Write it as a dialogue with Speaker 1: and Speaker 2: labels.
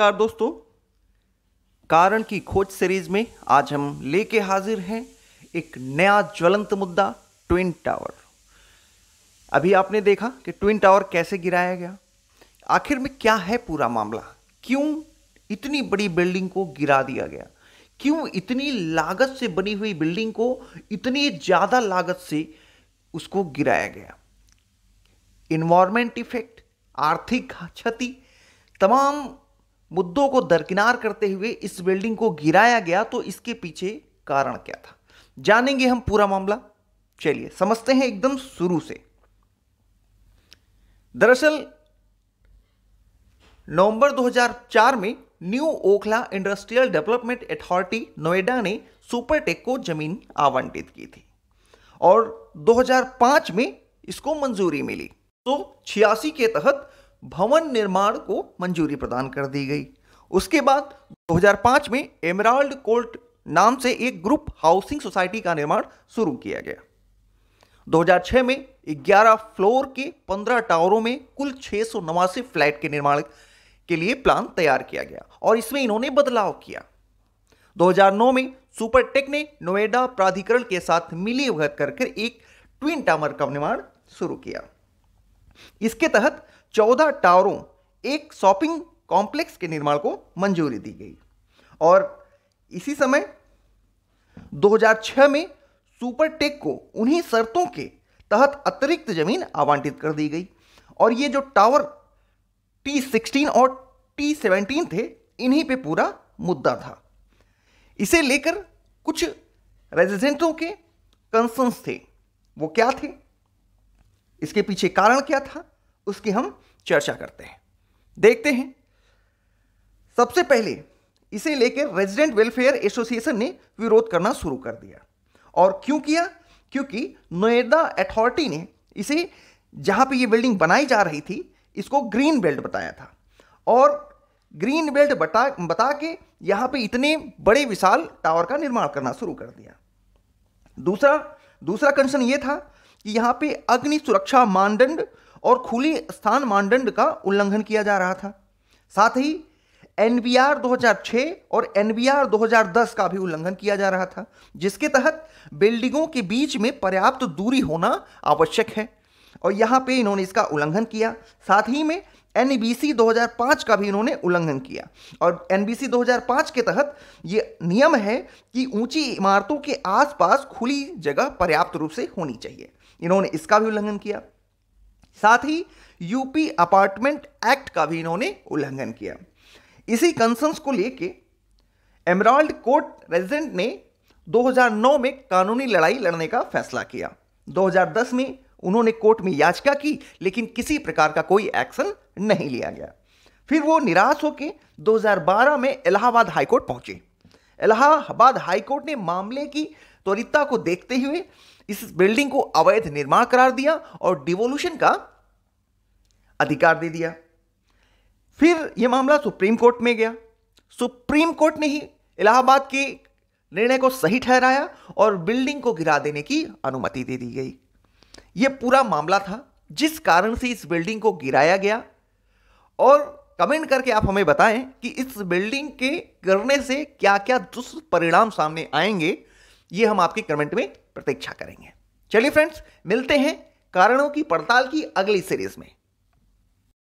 Speaker 1: नमस्कार दोस्तों। कारण की खोज सीरीज़ में आज हम लेके हाजिर हैं एक नया ज्वलंत मुद्दा ट्विन टावर अभी आपने देखा कि ट्विन टावर कैसे गिराया गया? आखिर में क्या है पूरा मामला? क्यों इतनी बड़ी बिल्डिंग को गिरा दिया गया? क्यों इतनी लागत से बनी हुई बिल्डिंग को इतनी ज़्यादा लागत से उसको गिराया गया? इन्वायरमेंट इफ़ेक्ट आर्थिक क्षति, तमाम मुद्दों को दरकिनार करते हुए इस बिल्डिंग को गिराया गया तो इसके पीछे कारण क्या था? जानेंगे हम पूरा मामला। चलिए, समझते हैं एकदम शुरू से। दरअसल, नवंबर 2004 में new Okhla industrial development authority Noida ने सुपरटेक को ज़मीन आवंटित की थी और 2005 में इसको मंजूरी मिली। तो छियासी के तहत भवन निर्माण को मंजूरी प्रदान कर दी गई। उसके बाद 2005 में एमराल्ड कोर्ट नाम से एक ग्रुप हाउसिंग सोसाइटी का निर्माण शुरू किया गया। 2006 में 11 फ्लोर के 15 टावरों में कुल छह फ्लैट के निर्माण के लिए प्लान तैयार किया गया और इसमें इन्होंने बदलाव किया। 2009 में सुपरटेक ने नोएडा प्राधिकरण के साथ मिली भगत करके एक ट्विन टावर का निर्माण शुरू किया। इसके तहत 14 टावरों एक शॉपिंग कॉम्प्लेक्स के निर्माण को मंजूरी दी गई। और इसी समय 2006 में सुपरटेक को उन्हीं शर्तों के तहत अतिरिक्त ज़मीन आवंटित कर दी गई। और ये जो टावर टी सिक्सटीन और टी सेवनटीन थे, इन्हीं पे पूरा मुद्दा था। इसे लेकर कुछ रेजिडेंटों के कंसर्न्स थे। वो क्या थे? इसके पीछे कारण क्या था? उसकी हम चर्चा करते हैं। देखते हैं। सबसे पहले, इसे लेकर रेजिडेंट वेलफेयर एसोसिएशन ने विरोध करना शुरू कर दिया। और क्यों किया? क्योंकि नोएडा अथॉरिटी ने इसे, जहाँ पे ये बिल्डिंग बनाई जा रही थी, इसको ग्रीन बेल्ट बताया था। और ग्रीन बेल्ट बता बता के यहाँ पे इतने बड़े विशाल टावर का निर्माण करना शुरू कर दिया। दूसरा दूसरा कंसर्न ये था कि यहाँ पे अग्नि सुरक्षा मानदंड और खुली स्थान मानदंड का उल्लंघन किया जा रहा था। साथ ही एनबीआर 2006 और एनबीआर 2010 का भी उल्लंघन किया जा रहा था, जिसके तहत बिल्डिंगों के बीच में पर्याप्त दूरी होना आवश्यक है। और यहाँ पे इन्होंने इसका उल्लंघन किया। साथ ही में, एनबीसी 2005 का भी इन्होंने उल्लंघन किया। और एनबीसी 2005 के तहत ये नियम है कि ऊँची इमारतों के आसपास खुली जगह पर्याप्त रूप से होनी चाहिए। इन्होंने इसका भी उल्लंघन किया। साथ ही यूपी अपार्टमेंट एक्ट का भी इन्होंने उल्लंघन किया। इसी कंसर्न्स को लेके एमराल्ड कोर्ट रेजिडेंट ने 2009 में कानूनी लड़ाई लड़ने का फैसला किया। 2010 में उन्होंने कोर्ट में याचिका की, लेकिन किसी प्रकार का कोई एक्शन नहीं लिया गया। फिर वो निराश होकर 2012 में इलाहाबाद हाईकोर्ट पहुँचे। इलाहाबाद हाईकोर्ट ने मामले की त्वरितता को देखते हुए इस बिल्डिंग को अवैध निर्माण करार दिया और डिवोल्यूशन का अधिकार दे दिया। फिर यह मामला सुप्रीम कोर्ट में गया। सुप्रीम कोर्ट ने ही इलाहाबाद के निर्णय को सही ठहराया और बिल्डिंग को गिरा देने की अनुमति दे दी गई। यह पूरा मामला था, जिस कारण से इस बिल्डिंग को गिराया गया। और कमेंट करके आप हमें बताएँ कि इस बिल्डिंग के गिरने से क्या क्या दुष्परिणाम सामने आएँगे ये हम आपके कमेंट में प्रतीक्षा करेंगे। चलिए फ्रेंड्स मिलते हैं कारणों की पड़ताल की अगली सीरीज़ में।